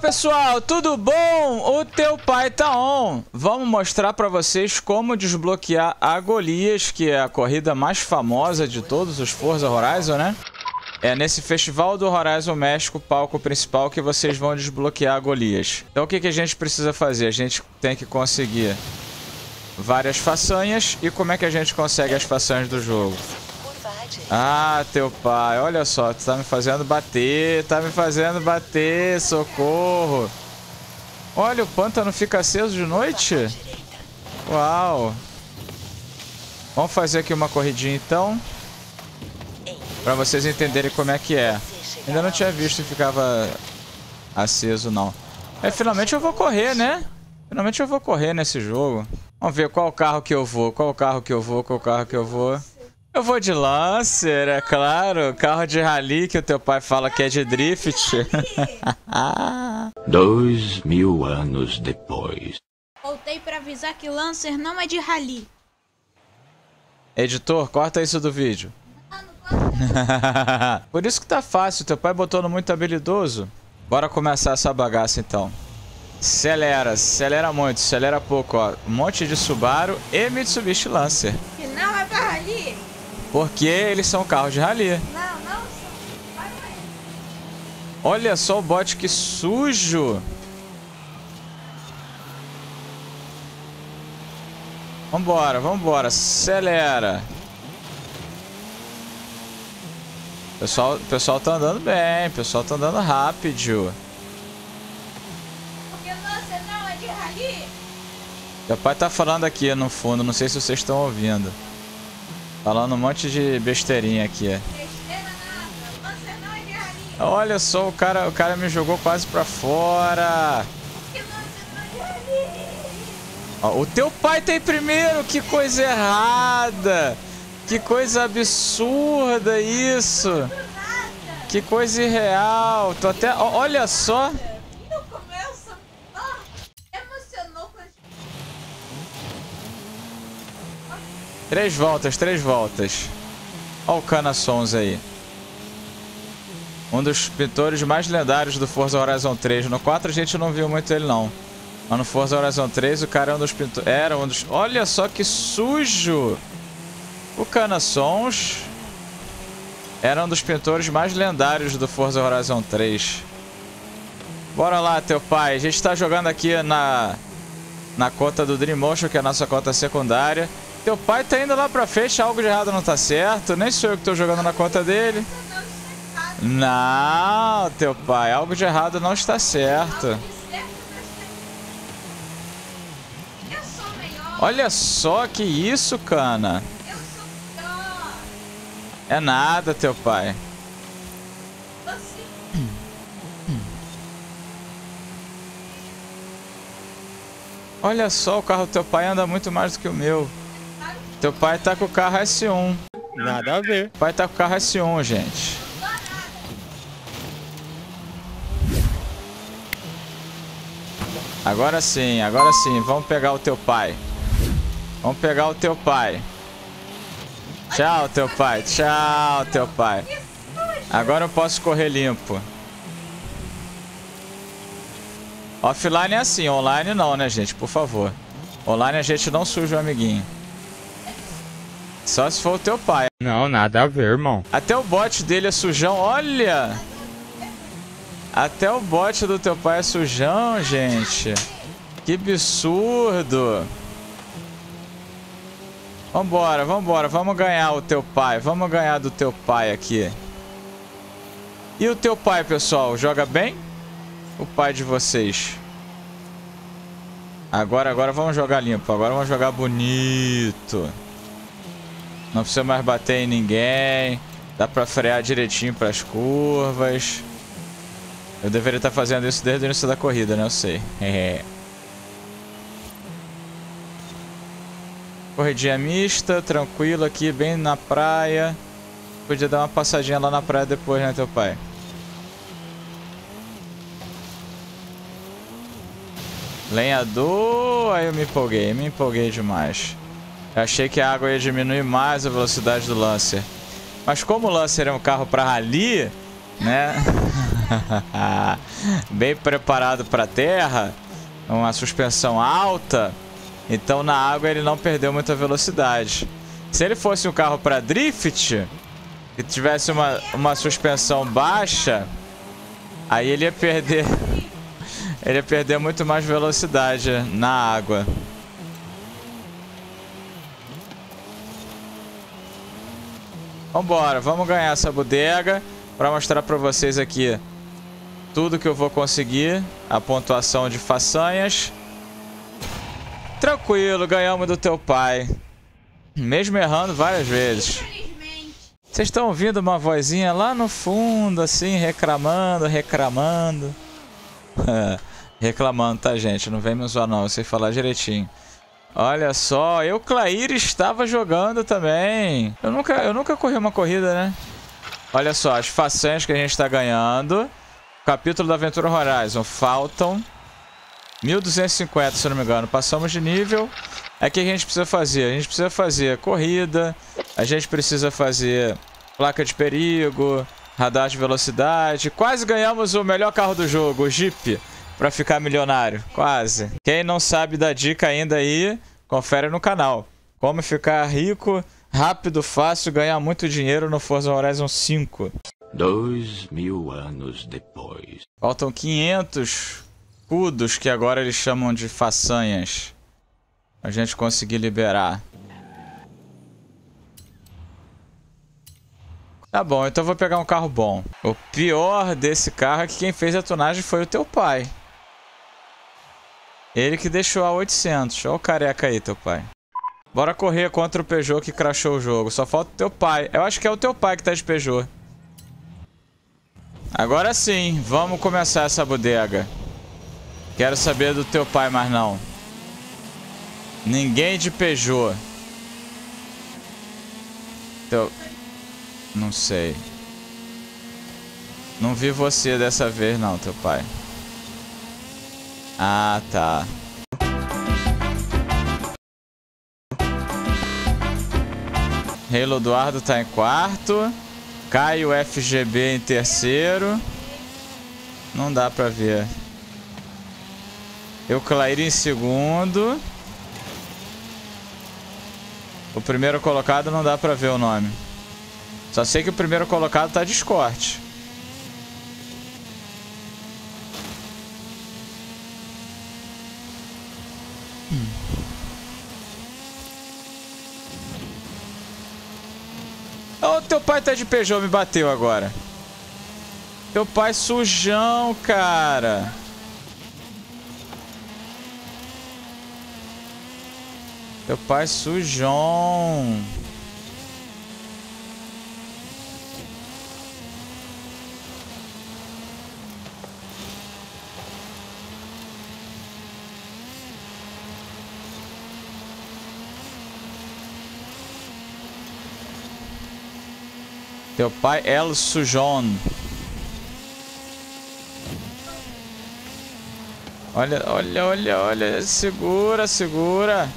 pessoal, tudo bom? O teu pai tá on. Vamos mostrar para vocês como desbloquear a Golias, que é a corrida mais famosa de todos os Forza Horizon, né? É nesse Festival do Horizon México, palco principal, que vocês vão desbloquear a Golias. Então o que, que a gente precisa fazer? A gente tem que conseguir várias façanhas. E como é que a gente consegue as façanhas do jogo? Ah, teu pai, olha só, tu tá me fazendo bater, tá me fazendo bater, socorro. Olha, o pântano fica aceso de noite? Uau. Vamos fazer aqui uma corridinha então. Pra vocês entenderem como é que é. Ainda não tinha visto se ficava aceso, não. É, finalmente eu vou correr, né? Finalmente eu vou correr nesse jogo. Vamos ver qual carro que eu vou, qual carro que eu vou, qual carro que eu vou. Eu vou de Lancer, é claro. Carro de rally que o teu pai fala que é de drift. Dois mil anos depois. Voltei para avisar que Lancer não é de rally. Editor, corta isso do vídeo. Por isso que tá fácil, teu pai botou no muito habilidoso. Bora começar essa bagaça então. Acelera, acelera muito, acelera pouco, ó. Um monte de Subaru e Mitsubishi Lancer. Que não é pra rally. Porque eles são carros de rally. Não, não. Vai, vai. Olha só o bote que sujo. Vambora, vambora. Acelera. Pessoal, pessoal tá andando bem. Pessoal tá andando rápido. Porque Lancer não é de rally. Meu pai tá falando aqui no fundo. Não sei se vocês estão ouvindo. Falando um monte de besteirinha aqui. É. Olha só, o cara, o cara me jogou quase pra fora. Ó, o teu pai tem primeiro, que coisa errada! Que coisa absurda isso! Que coisa irreal! Tô até. olha só! No começo, ó, emocionou com a gente. Três voltas, três voltas. Ó o Cana Sons aí. Um dos pintores mais lendários do Forza Horizon 3. No 4 a gente não viu muito ele não. Mas no Forza Horizon 3 o cara é um dos pintores. Era um dos. Olha só que sujo! O Cana Sons era um dos pintores mais lendários do Forza Horizon 3. Bora lá, teu pai. A gente tá jogando aqui na na conta do Dreamotion, que é a nossa conta secundária. Teu pai tá indo lá pra frente, algo de errado não tá certo. Nem sou eu que tô jogando na conta dele. Não, teu pai, algo de errado não está certo. Olha só que isso, cana. É nada, teu pai. Olha só, o carro do teu pai anda muito mais do que o meu. Teu pai tá com o carro S1. Nada a ver. Pai tá com o carro S1, gente. Agora sim, agora sim. Vamos pegar o teu pai. Vamos pegar o teu pai. Tchau, teu pai. Tchau, teu pai. Agora eu posso correr limpo. Offline é assim, online não, né, gente? Por favor. Online a gente não suja o amiguinho. Só se for o teu pai. Não, nada a ver, irmão. Até o bot dele é sujão, olha! Até o bot do teu pai é sujão, gente. Que absurdo. Vambora, vambora, vamos ganhar o teu pai. Vamos ganhar do teu pai aqui. E o teu pai, pessoal, joga bem? O pai de vocês. Agora, agora vamos jogar limpo. Agora vamos jogar bonito. Não precisa mais bater em ninguém. Dá pra frear direitinho pras curvas. Eu deveria estar fazendo isso desde o início da corrida, né? Eu sei. Corridinha mista, tranquilo aqui, bem na praia. Podia dar uma passadinha lá na praia depois, né, teu pai? Lenhador... Aí eu me empolguei, me empolguei demais. Eu achei que a água ia diminuir mais a velocidade do Lancer. Mas como o Lancer é um carro para rally, né? Bem preparado para terra, uma suspensão alta, então na água ele não perdeu muita velocidade. Se ele fosse um carro para drift, que tivesse uma, uma suspensão baixa, aí ele ia perder ele ia perder muito mais velocidade na água. Vambora, vamos ganhar essa bodega para mostrar para vocês aqui tudo que eu vou conseguir, a pontuação de façanhas. Tranquilo, ganhamos do teu pai. Mesmo errando várias vezes. Vocês estão ouvindo uma vozinha lá no fundo, assim, reclamando, reclamando. reclamando, tá, gente? Não vem me zoar, não. Eu sei falar direitinho. Olha só, eu, Clair, estava jogando também. Eu nunca, eu nunca corri uma corrida, né? Olha só, as façanhas que a gente está ganhando. Capítulo da Aventura Horizon. Faltam 1250, se não me engano. Passamos de nível. É o que a gente precisa fazer? A gente precisa fazer corrida. A gente precisa fazer placa de perigo. Radar de velocidade. Quase ganhamos o melhor carro do jogo, o Jeep para ficar milionário. Quase. Quem não sabe da dica ainda aí, confere no canal. Como ficar rico, rápido, fácil, ganhar muito dinheiro no Forza Horizon 5. Dois mil anos depois. Faltam 500 cudos que agora eles chamam de façanhas. A gente conseguir liberar. Tá bom, então eu vou pegar um carro bom. O pior desse carro é que quem fez a tunagem foi o teu pai. Ele que deixou a 800. Olha o careca aí, teu pai. Bora correr contra o Peugeot que crashou o jogo. Só falta o teu pai. Eu acho que é o teu pai que tá de Peugeot. Agora sim, vamos começar essa bodega. Quero saber do teu pai mais não. Ninguém de Peugeot. Teu... Não sei. Não vi você dessa vez não, teu pai. Ah, tá. Halo Eduardo tá em quarto. Caio FGB em terceiro. Não dá pra ver. Eu Claire em segundo. O primeiro colocado não dá pra ver o nome. Só sei que o primeiro colocado tá de escorte. Oh, teu pai tá de Peugeot, me bateu agora. Teu pai sujão, cara. Teu pai sujão. Teu pai El Sujon. Olha, olha, olha, olha. Segura, segura.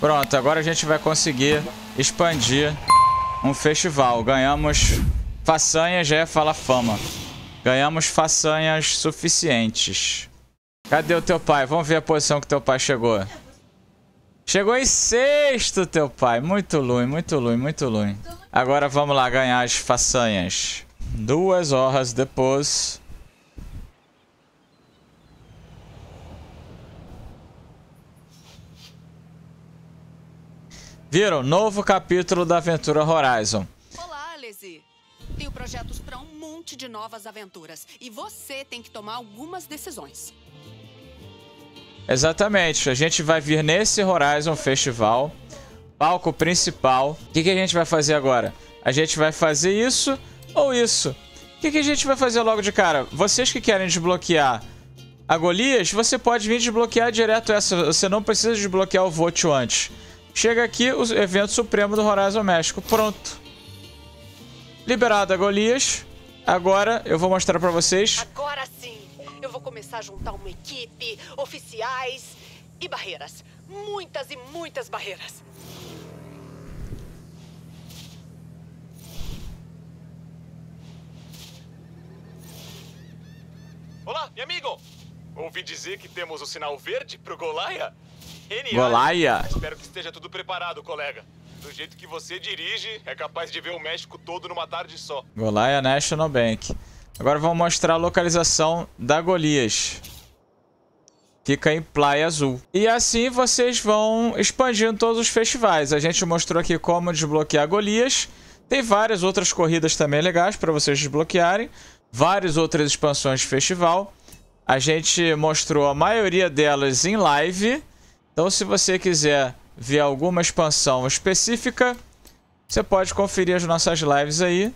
Pronto, agora a gente vai conseguir expandir um festival. Ganhamos façanhas, já ia falar fama. Ganhamos façanhas suficientes. Cadê o teu pai? Vamos ver a posição que teu pai chegou. Chegou em sexto, teu pai. Muito ruim, muito ruim, muito ruim. Agora vamos lá ganhar as façanhas. Duas horas depois. Viram? Novo capítulo da Aventura Horizon. Olá, Lizzie. Tenho projetos para um monte de novas aventuras. E você tem que tomar algumas decisões. Exatamente. A gente vai vir nesse Horizon Festival. Palco principal. O que, que a gente vai fazer agora? A gente vai fazer isso ou isso? O que, que a gente vai fazer logo de cara? Vocês que querem desbloquear a Golias, você pode vir desbloquear direto essa. Você não precisa desbloquear o Voto antes. Chega aqui o evento supremo do Horizon México. Pronto. Liberado a Golias. Agora eu vou mostrar pra vocês começar a juntar uma equipe, oficiais e barreiras. Muitas e muitas barreiras. Olá, meu amigo! Ouvi dizer que temos o sinal verde pro Golaia? Genial! Golaia! Espero que esteja tudo preparado, colega. Do jeito que você dirige, é capaz de ver o México todo numa tarde só. Golaia National Bank. Agora vamos mostrar a localização da Golias. Fica em Playa Azul. E assim vocês vão expandindo todos os festivais. A gente mostrou aqui como desbloquear Golias. Tem várias outras corridas também legais para vocês desbloquearem. Várias outras expansões de festival. A gente mostrou a maioria delas em live. Então se você quiser ver alguma expansão específica, você pode conferir as nossas lives aí.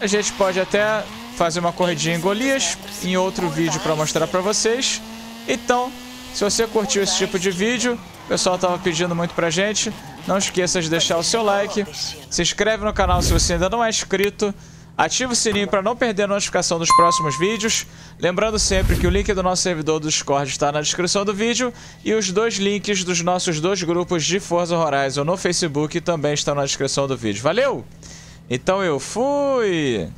A gente pode até fazer uma corridinha em Golias em outro vídeo para mostrar para vocês. Então, se você curtiu esse tipo de vídeo, o pessoal estava pedindo muito pra gente, não esqueça de deixar o seu like, se inscreve no canal se você ainda não é inscrito, ativa o sininho para não perder a notificação dos próximos vídeos, lembrando sempre que o link do nosso servidor do Discord está na descrição do vídeo e os dois links dos nossos dois grupos de Forza Horizon no Facebook também estão na descrição do vídeo. Valeu? Então eu fui!